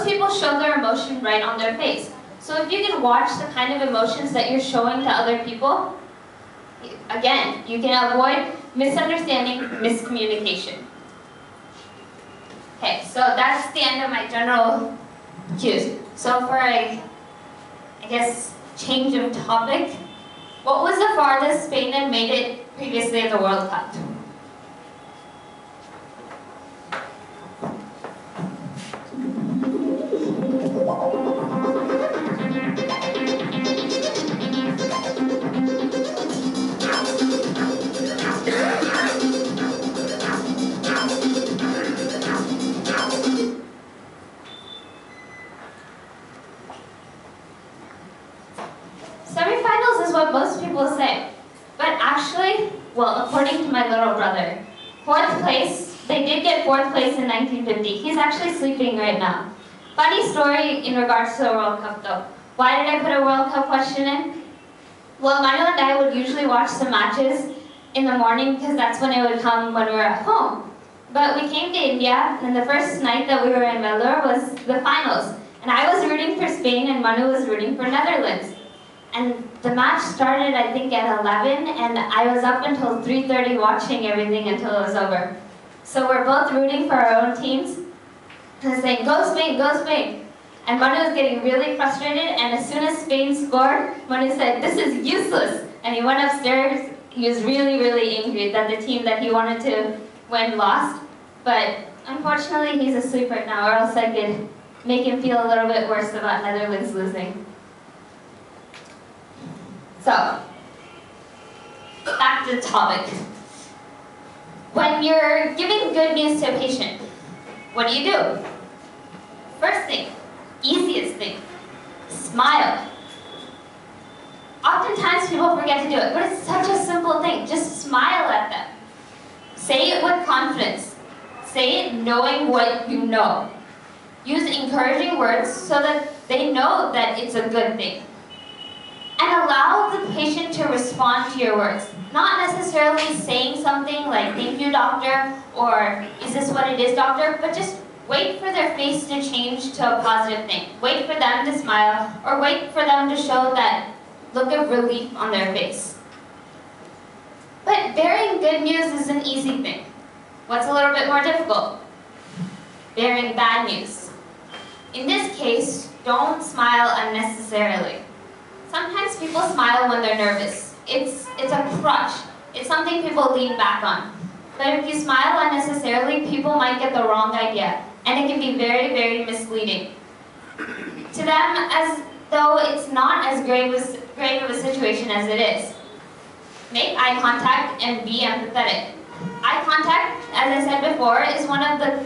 most people show their emotion right on their face. So if you can watch the kind of emotions that you're showing to other people, again, you can avoid misunderstanding, miscommunication. Okay, so that's the end of my general cues. So for a, I guess, change of topic, what was the farthest Spain had made it previously at the World Cup? They did get fourth place in 1950. He's actually sleeping right now. Funny story in regards to the World Cup though. Why did I put a World Cup question in? Well, Manu and I would usually watch the matches in the morning because that's when it would come when we were at home. But we came to India, and the first night that we were in Vellore was the finals. And I was rooting for Spain, and Manu was rooting for Netherlands. And the match started, I think, at 11, and I was up until 3.30 watching everything until it was over. So we're both rooting for our own teams, and saying, go Spain, go Spain. And Manu was getting really frustrated, and as soon as Spain scored, Manu said, this is useless. And he went upstairs, he was really, really angry that the team that he wanted to win lost. But unfortunately, he's asleep right now, or else I could make him feel a little bit worse about Netherlands losing. So, back to the topic. When you're giving good news to a patient, what do you do? First thing, easiest thing, smile. Oftentimes people forget to do it, but it's such a simple thing. Just smile at them. Say it with confidence. Say it knowing what you know. Use encouraging words so that they know that it's a good thing and allow the patient to respond to your words. Not necessarily saying something like, thank you, doctor, or is this what it is, doctor, but just wait for their face to change to a positive thing. Wait for them to smile, or wait for them to show that look of relief on their face. But bearing good news is an easy thing. What's a little bit more difficult? Bearing bad news. In this case, don't smile unnecessarily. People smile when they're nervous. It's, it's a crutch. It's something people lean back on. But if you smile unnecessarily, people might get the wrong idea. And it can be very, very misleading. To them, as though it's not as grave, as, grave of a situation as it is. Make eye contact and be empathetic. Eye contact, as I said before, is one of the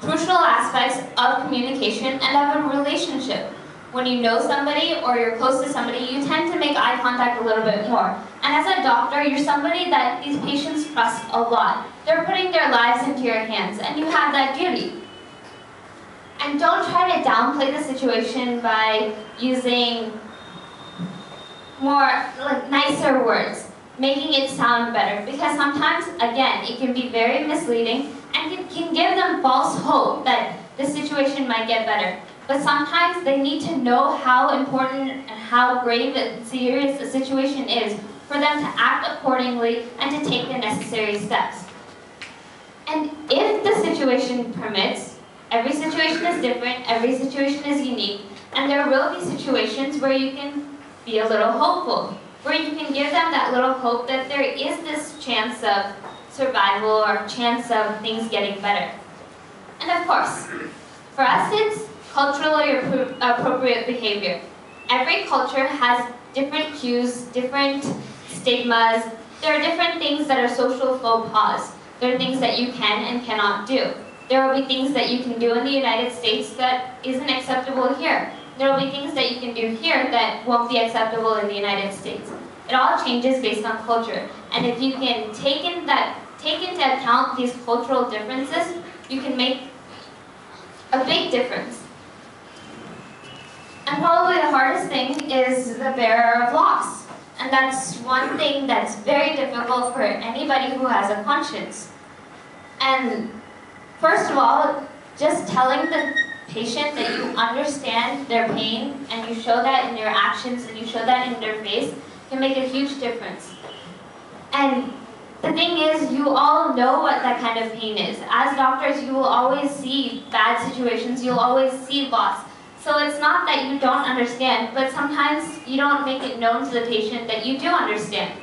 crucial aspects of communication and of a relationship when you know somebody or you're close to somebody, you tend to make eye contact a little bit more. And as a doctor, you're somebody that these patients trust a lot. They're putting their lives into your hands, and you have that duty. And don't try to downplay the situation by using more like nicer words, making it sound better. Because sometimes, again, it can be very misleading and it can give them false hope that the situation might get better. But sometimes they need to know how important and how grave and serious the situation is for them to act accordingly and to take the necessary steps. And if the situation permits, every situation is different, every situation is unique, and there will be situations where you can be a little hopeful, where you can give them that little hope that there is this chance of survival or chance of things getting better. And of course, for us it's culturally appropriate behavior. Every culture has different cues, different stigmas. There are different things that are social faux pas. There are things that you can and cannot do. There will be things that you can do in the United States that isn't acceptable here. There will be things that you can do here that won't be acceptable in the United States. It all changes based on culture. And if you can take, in that, take into account these cultural differences, you can make a big difference. Probably the hardest thing is the bearer of loss. And that's one thing that's very difficult for anybody who has a conscience. And first of all, just telling the patient that you understand their pain and you show that in your actions and you show that in their face can make a huge difference. And the thing is, you all know what that kind of pain is. As doctors, you will always see bad situations, you'll always see loss. So it's not that you don't understand, but sometimes you don't make it known to the patient that you do understand.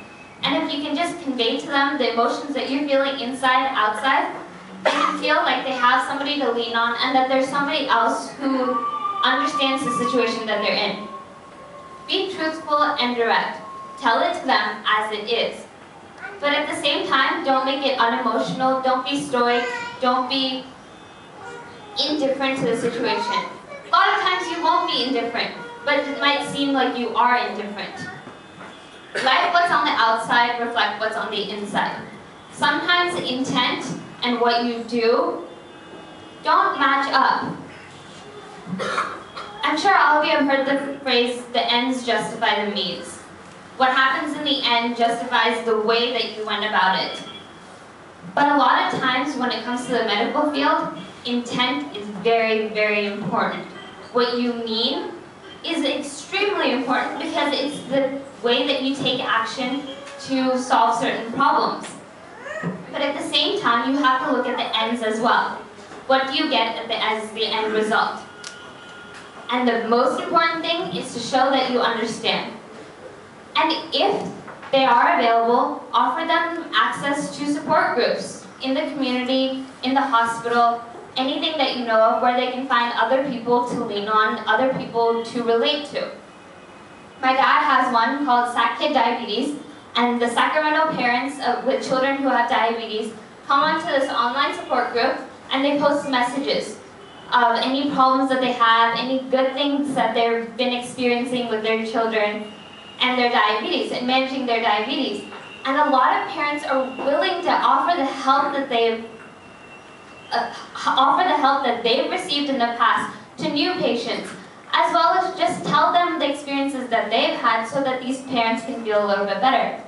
And if you can just convey to them the emotions that you're feeling inside, outside, they can feel like they have somebody to lean on and that there's somebody else who understands the situation that they're in. Be truthful and direct. Tell it to them as it is. But at the same time, don't make it unemotional, don't be stoic, don't be indifferent to the situation. A lot of times you won't be indifferent, but it might seem like you are indifferent. Let what's on the outside reflect what's on the inside. Sometimes intent and what you do don't match up. I'm sure all of you have heard the phrase, the ends justify the means. What happens in the end justifies the way that you went about it. But a lot of times when it comes to the medical field, intent is very, very important. What you mean is extremely important because it's the way that you take action to solve certain problems. But at the same time, you have to look at the ends as well. What do you get the, as the end result? And the most important thing is to show that you understand. And if they are available, offer them access to support groups in the community, in the hospital, anything that you know of where they can find other people to lean on, other people to relate to. My dad has one called Sac Kid Diabetes, and the Sacramento parents of, with children who have diabetes come onto this online support group and they post messages of any problems that they have, any good things that they've been experiencing with their children, and their diabetes and managing their diabetes. And a lot of parents are willing to offer the help that they've uh, offer the help that they've received in the past to new patients, as well as just tell them the experiences that they've had so that these parents can feel a little bit better.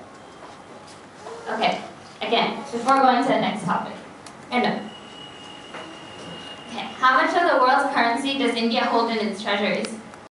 Okay, again, before going to the next topic. And Okay, how much of the world's currency does India hold in its treasuries?